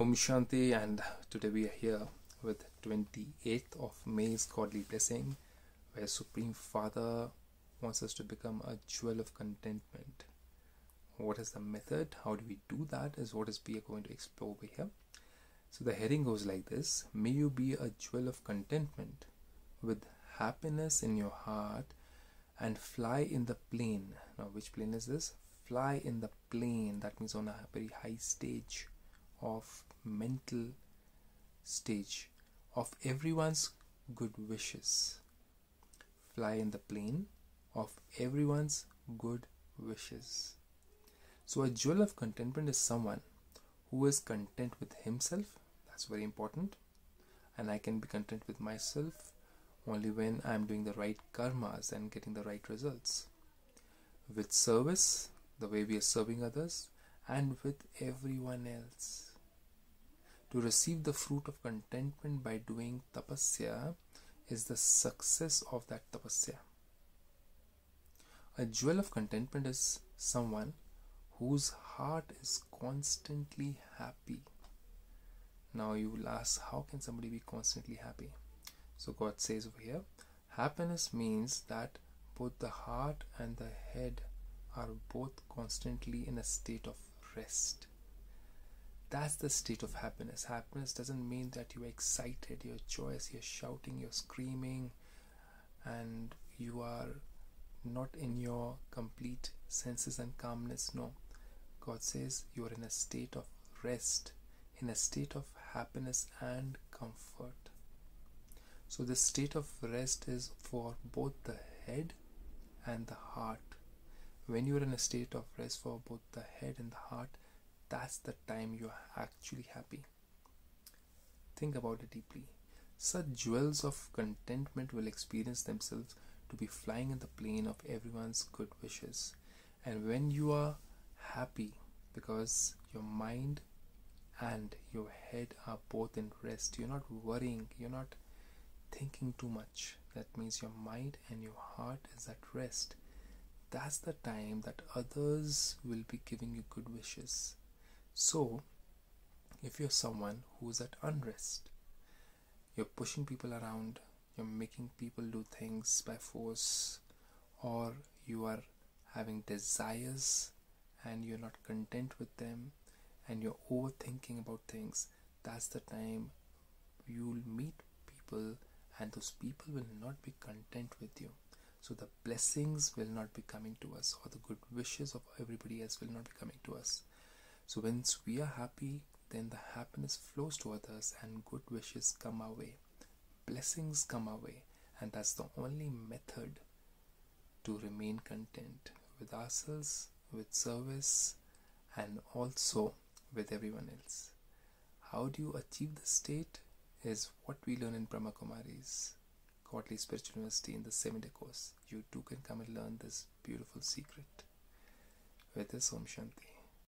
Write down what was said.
Om Shanti, and today we are here with 28th of May's Godly Blessing, where Supreme Father wants us to become a jewel of contentment. What is the method? How do we do that? Is what is we are going to explore over here. So the heading goes like this: May you be a jewel of contentment, with happiness in your heart, and fly in the plane. Now, which plane is this? Fly in the plane. That means on a very high stage of mental stage of everyone's good wishes. Fly in the plane of everyone's good wishes. So, a jewel of contentment is someone who is content with himself. That's very important. And I can be content with myself only when I am doing the right karmas and getting the right results. With service, the way we are serving others, and with everyone else to receive the fruit of contentment by doing tapasya is the success of that tapasya. A jewel of contentment is someone whose heart is constantly happy. Now you will ask, how can somebody be constantly happy? So God says over here, happiness means that both the heart and the head are both constantly in a state of rest that's the state of happiness. Happiness doesn't mean that you're excited you're joyous you're shouting you're screaming and you are not in your complete senses and calmness no. God says you are in a state of rest in a state of happiness and comfort. So the state of rest is for both the head and the heart. When you are in a state of rest for both the head and the heart that's the time you're actually happy. Think about it deeply. Such jewels of contentment will experience themselves to be flying in the plane of everyone's good wishes. And when you are happy because your mind and your head are both in rest, you're not worrying, you're not thinking too much. That means your mind and your heart is at rest. That's the time that others will be giving you good wishes. So, if you're someone who's at unrest, you're pushing people around, you're making people do things by force, or you are having desires and you're not content with them, and you're overthinking about things, that's the time you'll meet people, and those people will not be content with you. So the blessings will not be coming to us, or the good wishes of everybody else will not be coming to us. So once we are happy, then the happiness flows to others and good wishes come our way. Blessings come our way. And that's the only method to remain content with ourselves, with service, and also with everyone else. How do you achieve this state? Is what we learn in Brahma Kumari's Godly Spiritual University in the 7 day course. You too can come and learn this beautiful secret. With this, Om Shanti.